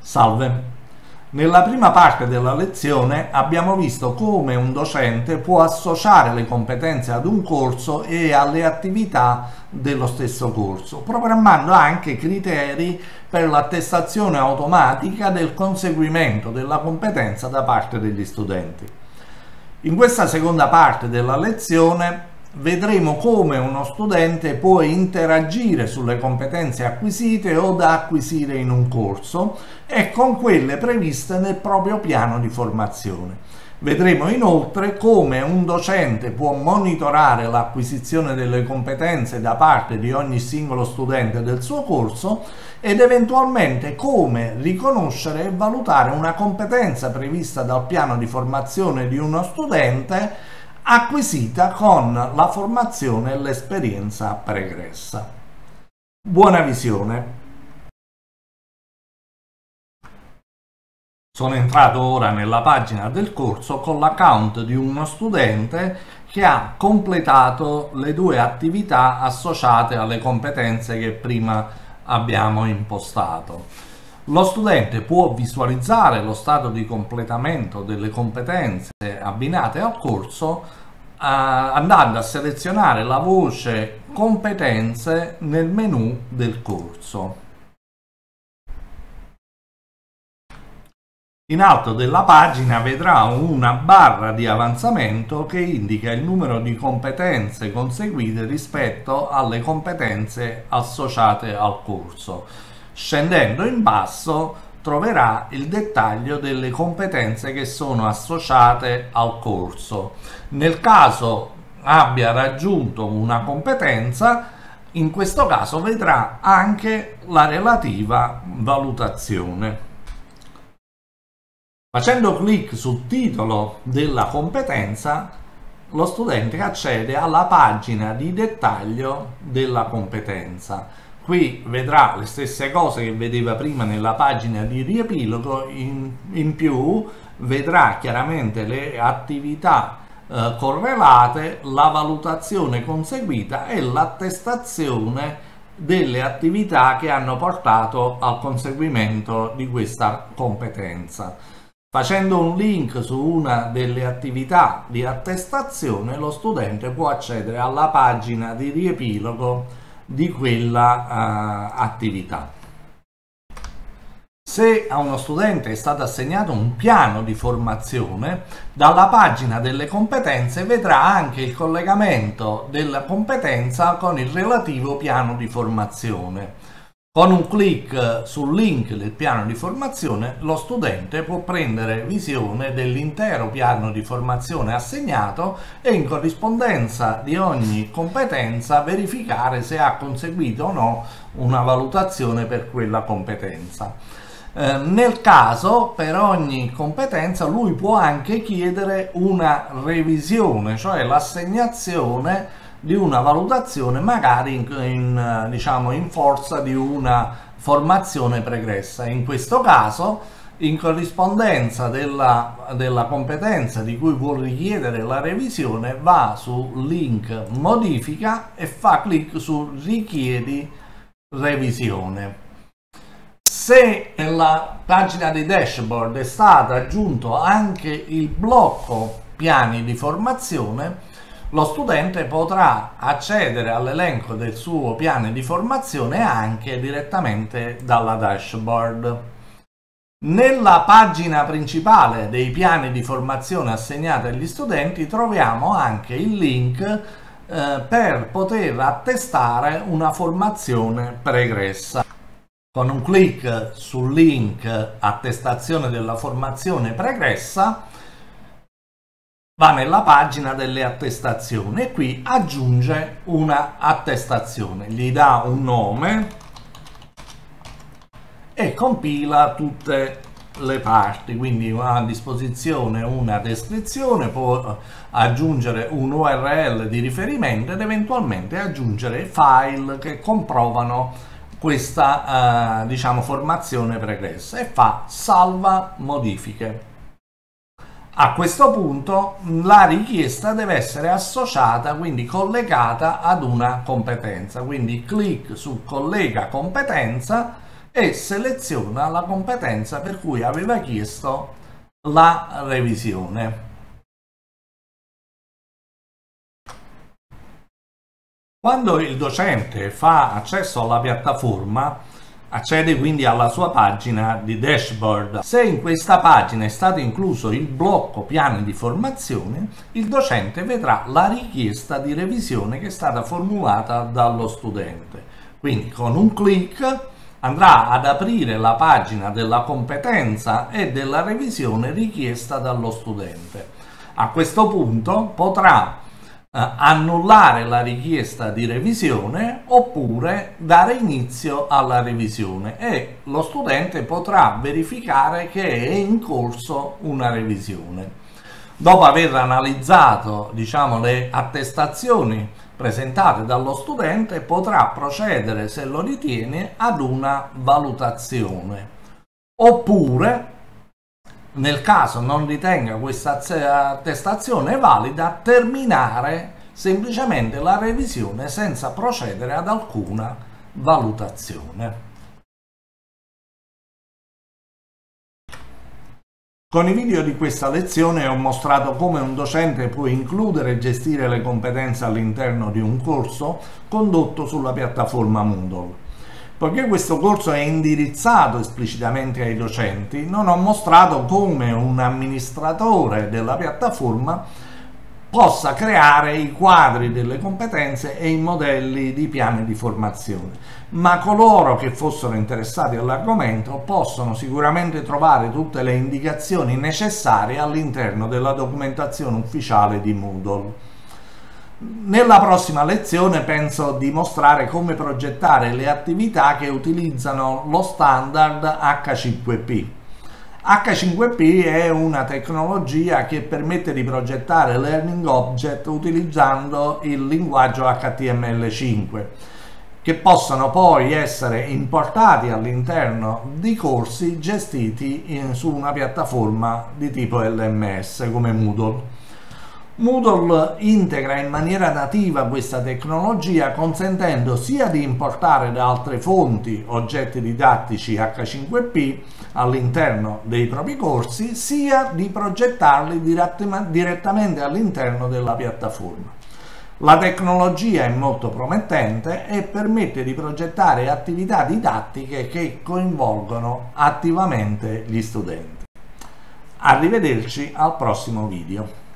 Salve! Nella prima parte della lezione abbiamo visto come un docente può associare le competenze ad un corso e alle attività dello stesso corso, programmando anche criteri per l'attestazione automatica del conseguimento della competenza da parte degli studenti. In questa seconda parte della lezione vedremo come uno studente può interagire sulle competenze acquisite o da acquisire in un corso e con quelle previste nel proprio piano di formazione. Vedremo inoltre come un docente può monitorare l'acquisizione delle competenze da parte di ogni singolo studente del suo corso ed eventualmente come riconoscere e valutare una competenza prevista dal piano di formazione di uno studente acquisita con la formazione e l'esperienza pregressa. Buona visione! Sono entrato ora nella pagina del corso con l'account di uno studente che ha completato le due attività associate alle competenze che prima abbiamo impostato. Lo studente può visualizzare lo stato di completamento delle competenze abbinate al corso andando a selezionare la voce competenze nel menu del corso. In alto della pagina vedrà una barra di avanzamento che indica il numero di competenze conseguite rispetto alle competenze associate al corso. Scendendo in basso troverà il dettaglio delle competenze che sono associate al corso. Nel caso abbia raggiunto una competenza, in questo caso vedrà anche la relativa valutazione. Facendo clic sul titolo della competenza, lo studente accede alla pagina di dettaglio della competenza qui vedrà le stesse cose che vedeva prima nella pagina di riepilogo in, in più vedrà chiaramente le attività eh, correlate la valutazione conseguita e l'attestazione delle attività che hanno portato al conseguimento di questa competenza. Facendo un link su una delle attività di attestazione, lo studente può accedere alla pagina di riepilogo di quella uh, attività. Se a uno studente è stato assegnato un piano di formazione, dalla pagina delle competenze vedrà anche il collegamento della competenza con il relativo piano di formazione. Con un clic sul link del piano di formazione lo studente può prendere visione dell'intero piano di formazione assegnato e in corrispondenza di ogni competenza verificare se ha conseguito o no una valutazione per quella competenza. Eh, nel caso per ogni competenza lui può anche chiedere una revisione, cioè l'assegnazione di una valutazione magari in, in, diciamo, in forza di una formazione pregressa. In questo caso, in corrispondenza della, della competenza di cui vuole richiedere la revisione, va su link modifica e fa clic su richiedi revisione. Se nella pagina di dashboard è stato aggiunto anche il blocco piani di formazione, lo studente potrà accedere all'elenco del suo piano di formazione anche direttamente dalla dashboard. Nella pagina principale dei piani di formazione assegnati agli studenti troviamo anche il link eh, per poter attestare una formazione pregressa. Con un clic sul link attestazione della formazione pregressa va nella pagina delle attestazioni e qui aggiunge una attestazione, gli dà un nome e compila tutte le parti, quindi a disposizione una descrizione, può aggiungere un URL di riferimento ed eventualmente aggiungere file che comprovano questa eh, diciamo formazione pregressa e fa salva modifiche. A questo punto la richiesta deve essere associata, quindi collegata ad una competenza. Quindi clic su collega competenza e seleziona la competenza per cui aveva chiesto la revisione. Quando il docente fa accesso alla piattaforma, accede quindi alla sua pagina di dashboard. Se in questa pagina è stato incluso il blocco piani di formazione, il docente vedrà la richiesta di revisione che è stata formulata dallo studente. Quindi con un clic andrà ad aprire la pagina della competenza e della revisione richiesta dallo studente. A questo punto potrà annullare la richiesta di revisione oppure dare inizio alla revisione e lo studente potrà verificare che è in corso una revisione. Dopo aver analizzato diciamo, le attestazioni presentate dallo studente potrà procedere, se lo ritiene, ad una valutazione. Oppure nel caso non ritenga questa attestazione valida, terminare semplicemente la revisione senza procedere ad alcuna valutazione. Con i video di questa lezione ho mostrato come un docente può includere e gestire le competenze all'interno di un corso condotto sulla piattaforma Moodle. Poiché questo corso è indirizzato esplicitamente ai docenti, non ho mostrato come un amministratore della piattaforma possa creare i quadri delle competenze e i modelli di piani di formazione. Ma coloro che fossero interessati all'argomento possono sicuramente trovare tutte le indicazioni necessarie all'interno della documentazione ufficiale di Moodle. Nella prossima lezione penso di mostrare come progettare le attività che utilizzano lo standard H5P. H5P è una tecnologia che permette di progettare learning object utilizzando il linguaggio HTML5 che possono poi essere importati all'interno di corsi gestiti in, su una piattaforma di tipo LMS come Moodle. Moodle integra in maniera nativa questa tecnologia consentendo sia di importare da altre fonti oggetti didattici H5P all'interno dei propri corsi, sia di progettarli direttamente all'interno della piattaforma. La tecnologia è molto promettente e permette di progettare attività didattiche che coinvolgono attivamente gli studenti. Arrivederci al prossimo video.